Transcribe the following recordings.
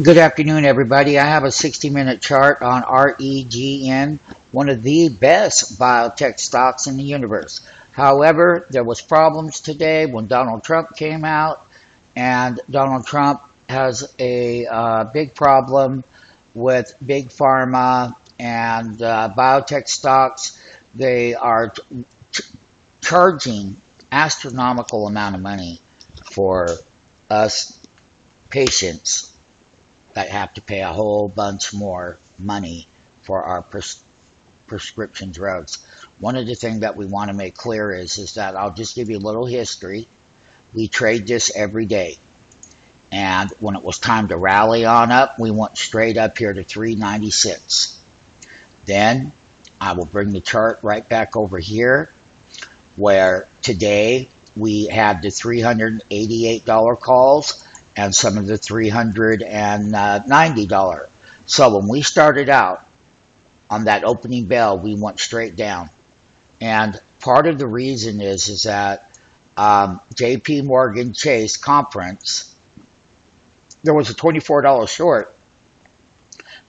Good afternoon, everybody. I have a 60 minute chart on REGN, one of the best biotech stocks in the universe. However, there was problems today when Donald Trump came out, and Donald Trump has a uh, big problem with big pharma and uh, biotech stocks. They are charging astronomical amount of money for us patients have to pay a whole bunch more money for our pres prescription drugs. One of the things that we want to make clear is, is that I'll just give you a little history. We trade this every day. And when it was time to rally on up, we went straight up here to 396. Then I will bring the chart right back over here where today we had the $388 calls and some of the $390. So when we started out on that opening bell, we went straight down. And part of the reason is, is that um, JP Morgan Chase conference, there was a $24 short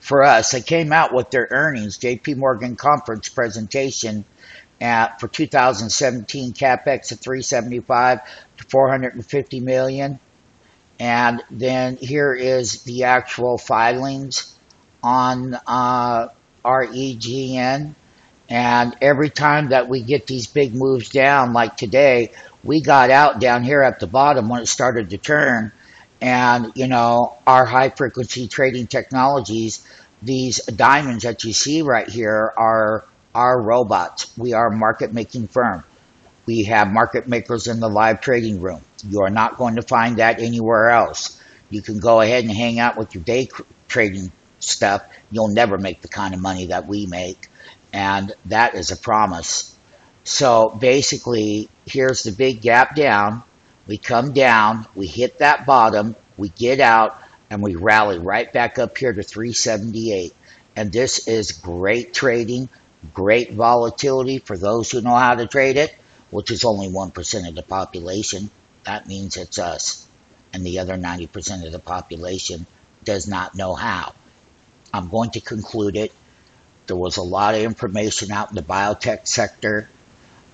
for us. They came out with their earnings, JP Morgan conference presentation at, for 2017 capex of 375 to 450 million and then here is the actual filings on uh, REGN. And every time that we get these big moves down, like today, we got out down here at the bottom when it started to turn. And, you know, our high frequency trading technologies, these diamonds that you see right here are our robots. We are a market making firm. We have market makers in the live trading room. You are not going to find that anywhere else. You can go ahead and hang out with your day trading stuff. You'll never make the kind of money that we make. And that is a promise. So basically, here's the big gap down. We come down, we hit that bottom, we get out, and we rally right back up here to 378. And this is great trading, great volatility for those who know how to trade it which is only 1% of the population, that means it's us. And the other 90% of the population does not know how. I'm going to conclude it. There was a lot of information out in the biotech sector.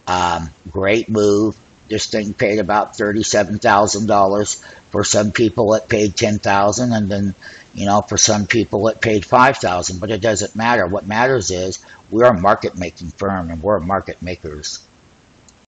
Um, great move. This thing paid about $37,000. For some people, it paid $10,000. And then, you know, for some people, it paid $5,000. But it doesn't matter. What matters is we're a market making firm and we're market makers.